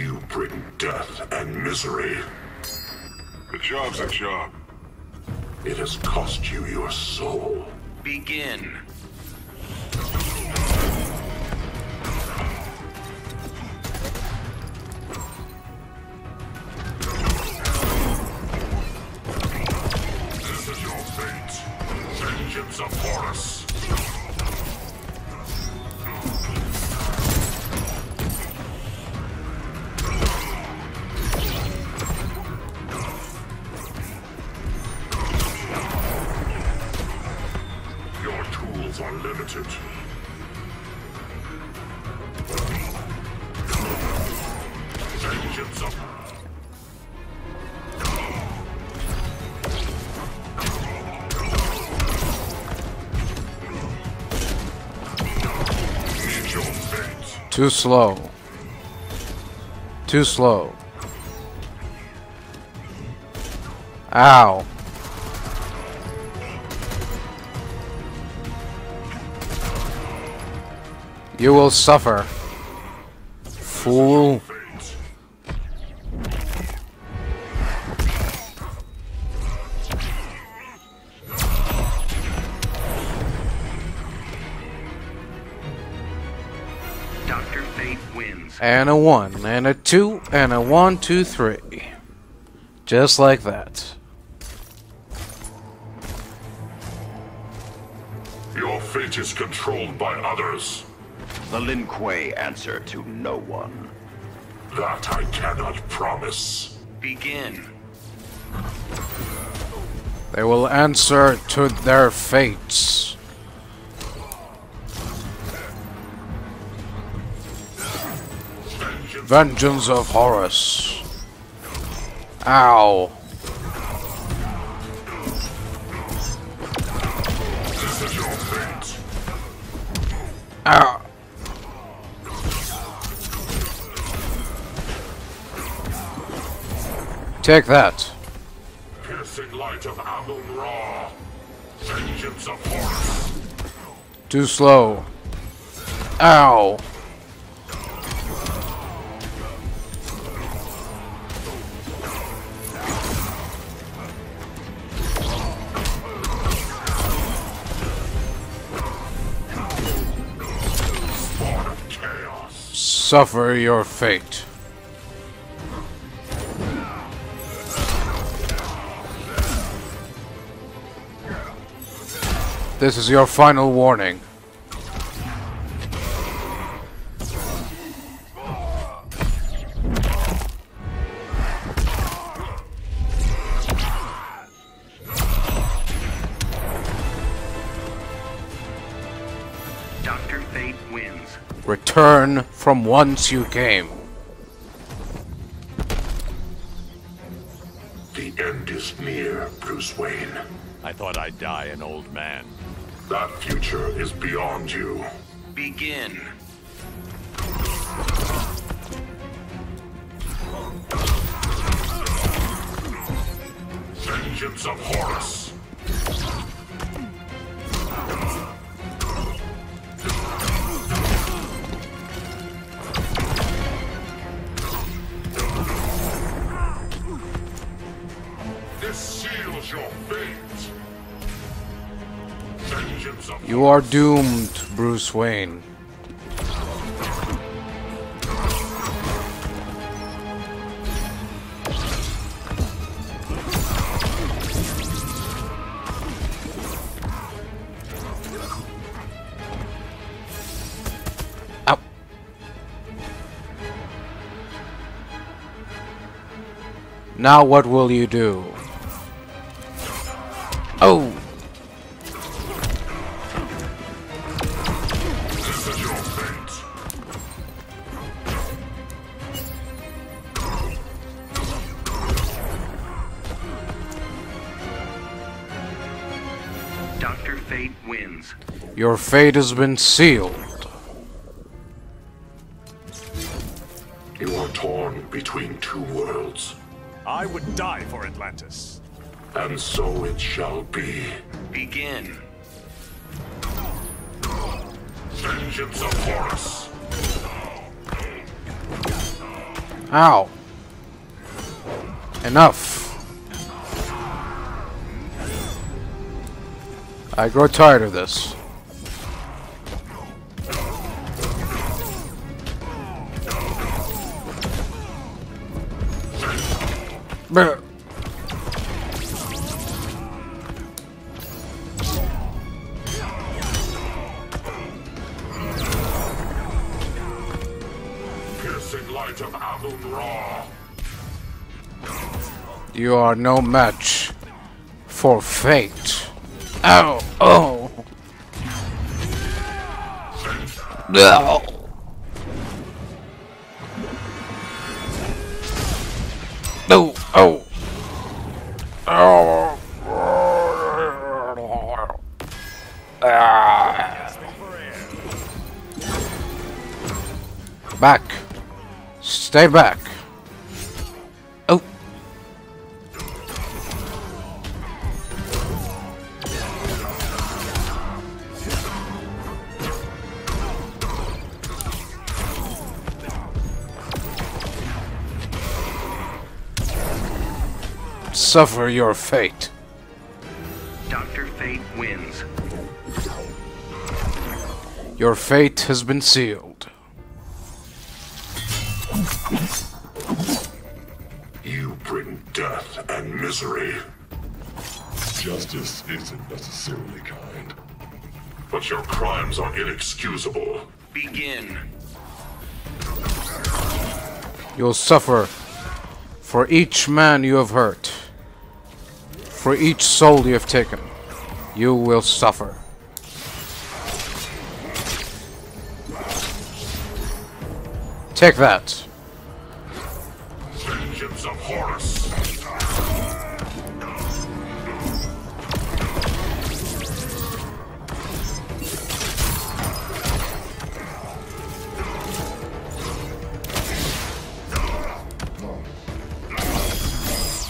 You bring death and misery. The job's a job. It has cost you your soul. Begin. This is your fate. Vengeance of Horus. Too slow. Too slow. Ow. You will suffer. Fool. And a one, and a two, and a one, two, three. Just like that. Your fate is controlled by others. The Lin Kuei answer to no one. That I cannot promise. Begin. They will answer to their fates. Vengeance. Of Horus. Ow. This is your fate. Ow. Take that. Piercing light of Amun Ra. Vengeance of Horus. Too slow. Ow. Suffer your fate. This is your final warning. Dr. Fate wins. Return from whence you came. The end is near, Bruce Wayne. I thought I'd die an old man. That future is beyond you. Begin. Vengeance of Horus. You are doomed, Bruce Wayne. Ow. Now what will you do? Fate wins. Your fate has been sealed. You are torn between two worlds, I would die for Atlantis. and so it shall be. Begin. Vengeance of Horus. Ow. Enough. I grow tired of this. Bruh. Piercing light of Amun Ra. You are no match for fate. Ow! Oh! No! No! Oh! Oh! Ah. Back. Stay back. Suffer your fate. Dr. Fate wins. Your fate has been sealed. You bring death and misery. Justice isn't necessarily kind. But your crimes are inexcusable. Begin. You'll suffer for each man you have hurt. For each soul you have taken. You will suffer. Take that. Vengeance of Horus.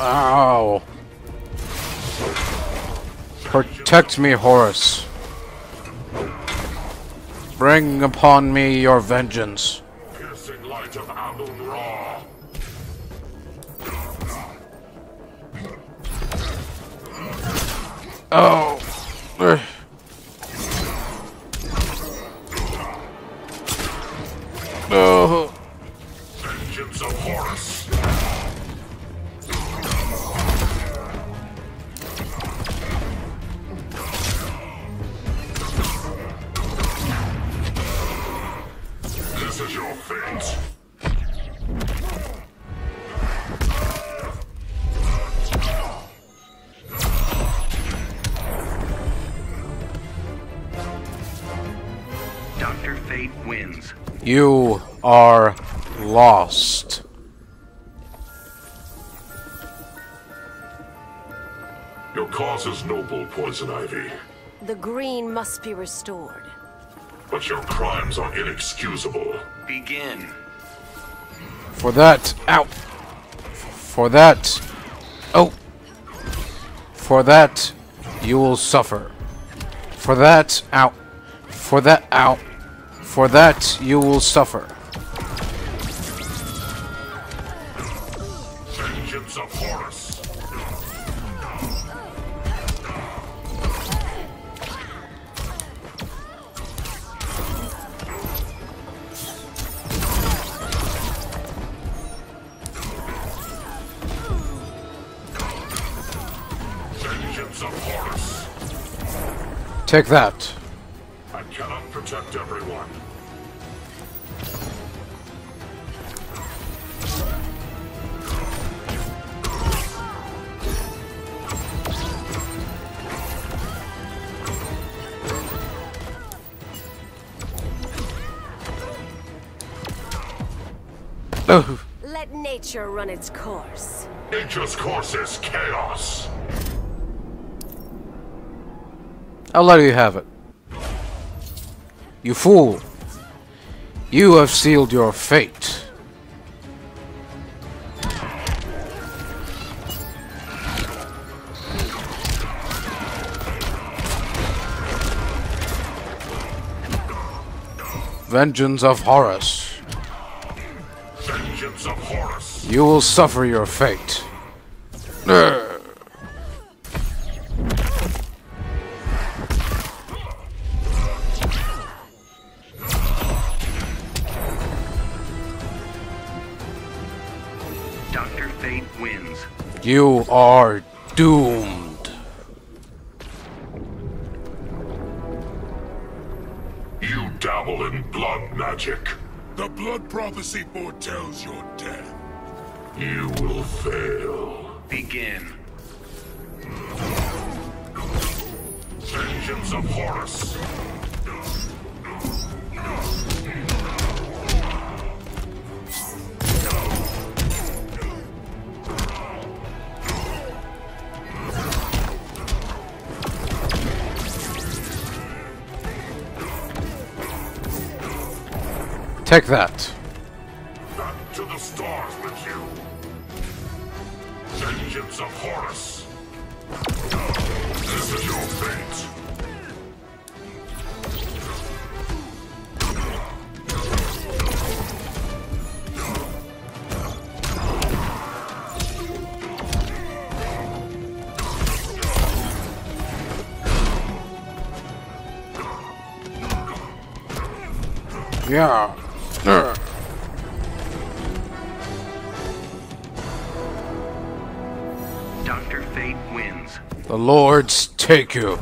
Ow. Protect me, Horus. Bring upon me your vengeance. Piercing light of Amun Ra. Oh. You are lost. Your cause is noble, Poison Ivy, The green must be restored. but your crimes are inexcusable. Begin. For that, ow. For that, oh. For that, you will suffer. For that, ow. For that, ow. For that, you will suffer. Vengeance of Horus. Vengeance of Horus. Take that. Let nature run its course. Nature's course is chaos. I'll let you have it. You fool. You have sealed your fate. Vengeance of Horus. Vengeance Vengeance of Horus. You will suffer your fate. You are doomed. You dabble in blood magic. The blood prophecy foretells your death. You will fail. Begin. Vengeance of Horus. Take that. Back to the stars with you. Vengeance of Horus. This is your fate. Yeah. Dr. Fate wins. The lords take you.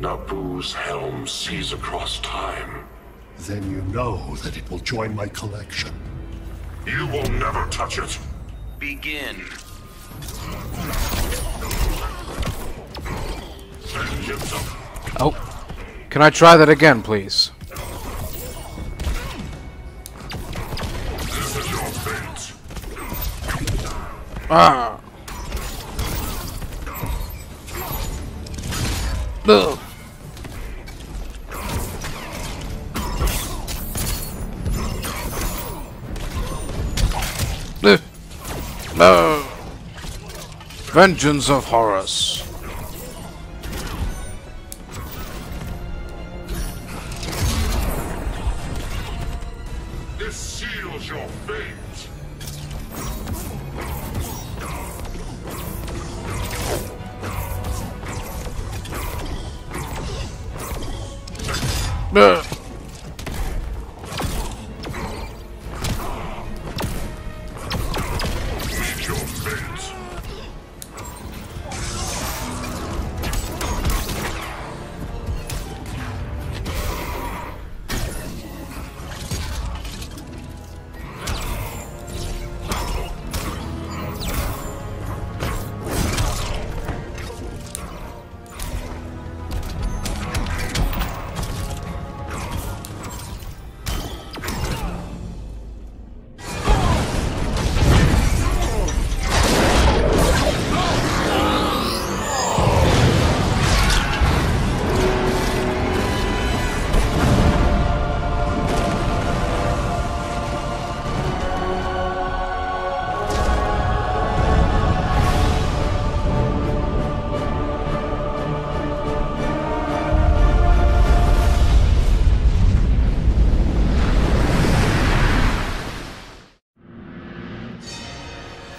Nabu's helm sees across time. Then you know that it will join my collection. You will never touch it. Begin. Oh. Can I try that again, please? Ah. Ugh. Ugh. No. Vengeance of Horus.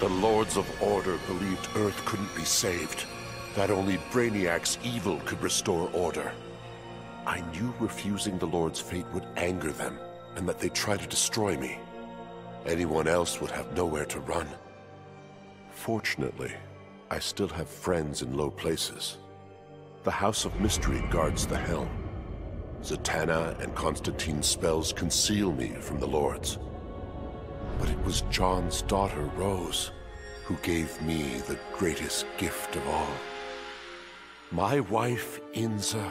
The Lords of Order believed Earth couldn't be saved. That only Brainiac's evil could restore order. I knew refusing the Lord's fate would anger them, and that they'd try to destroy me. Anyone else would have nowhere to run. Fortunately, I still have friends in low places. The House of Mystery guards the helm. Zatanna and Constantine's spells conceal me from the Lords. But it was John's daughter, Rose, who gave me the greatest gift of all. My wife, Inza,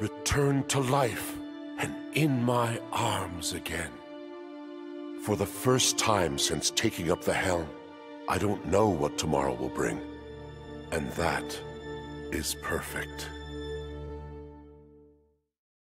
returned to life and in my arms again. For the first time since taking up the helm, I don't know what tomorrow will bring. And that is perfect.